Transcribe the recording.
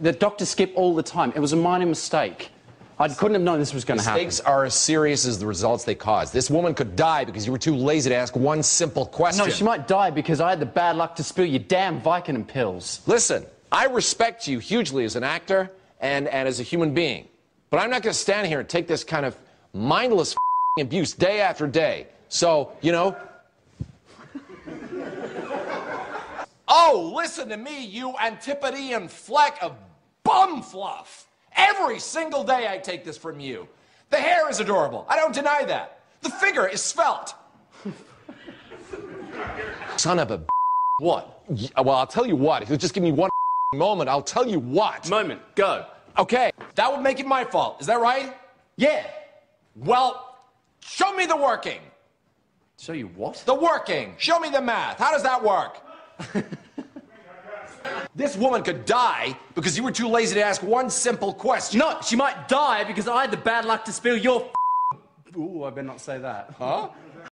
the doctors skip all the time. It was a minor mistake. I couldn't have known this was going to happen. Mistakes are as serious as the results they cause. This woman could die because you were too lazy to ask one simple question. No, she might die because I had the bad luck to spill your damn Vicodin pills. Listen, I respect you hugely as an actor and, and as a human being, but I'm not going to stand here and take this kind of mindless abuse day after day. So, you know. Oh, listen to me, you Antipodean fleck of bum fluff. Every single day I take this from you. The hair is adorable. I don't deny that. The figure is svelte. Son of a. What? Well, I'll tell you what. If you'll just give me one moment, I'll tell you what. Moment, go. Okay, that would make it my fault. Is that right? Yeah. Well, show me the working. Show you what? The working. Show me the math. How does that work? this woman could die because you were too lazy to ask one simple question. No, she might die because I had the bad luck to spill your. Ooh, I better not say that. Huh?